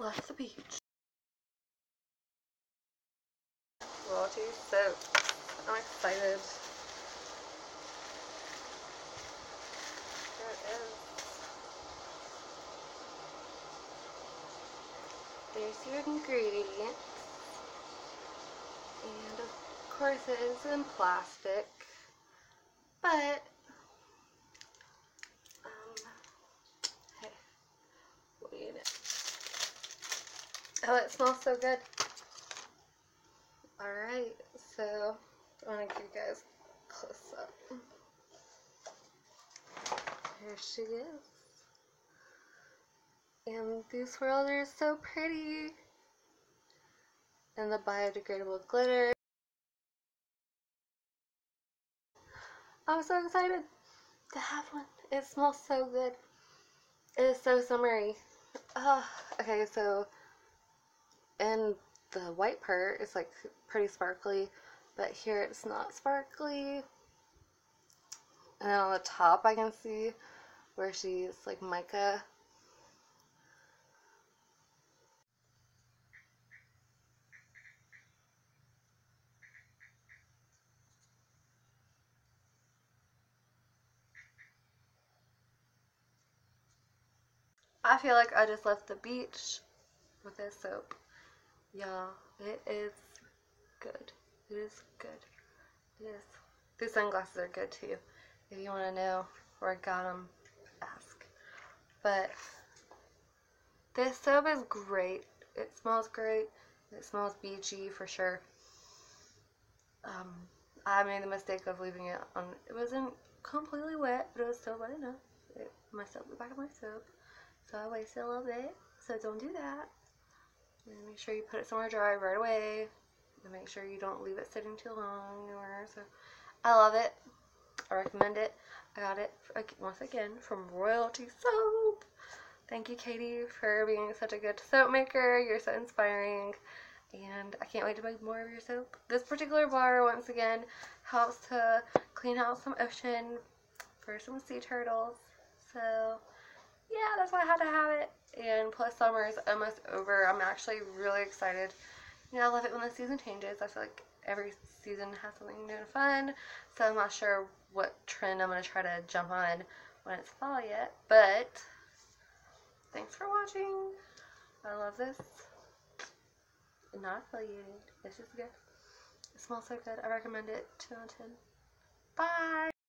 left the beach. Royalty soap. I'm excited. There it is. There's your ingredients. And of course it is in plastic. But um hey, what do you know? Oh, it smells so good. Alright, so I want to give you guys a close up. Here she is. And these swirls are so pretty. And the biodegradable glitter. I'm so excited to have one. It smells so good. It is so summery. Uh, okay, so in the white part is like pretty sparkly, but here it's not sparkly. And then on the top I can see where she's like mica. I feel like I just left the beach with this soap. Y'all, it is good. It is good. It is. These sunglasses are good too. If you want to know where I got them, ask. But this soap is great. It smells great. It smells beachy for sure. Um, I made the mistake of leaving it on. It wasn't completely wet, but it was still wet enough. It messed up the back of my soap. So I wasted a little bit. So don't do that. And make sure you put it somewhere dry right away. And make sure you don't leave it sitting too long or so. I love it. I recommend it. I got it once again from Royalty Soap. Thank you, Katie, for being such a good soap maker. You're so inspiring. And I can't wait to make more of your soap. This particular bar, once again, helps to clean out some ocean for some sea turtles. So, that's why I had to have it. And plus summer is almost over. I'm actually really excited. You know, I love it when the season changes. I feel like every season has something new and fun. So I'm not sure what trend I'm going to try to jump on when it's fall yet. But thanks for watching. I love this. Not affiliated. This is good. It smells so good. I recommend it. 2 out of 10. Bye.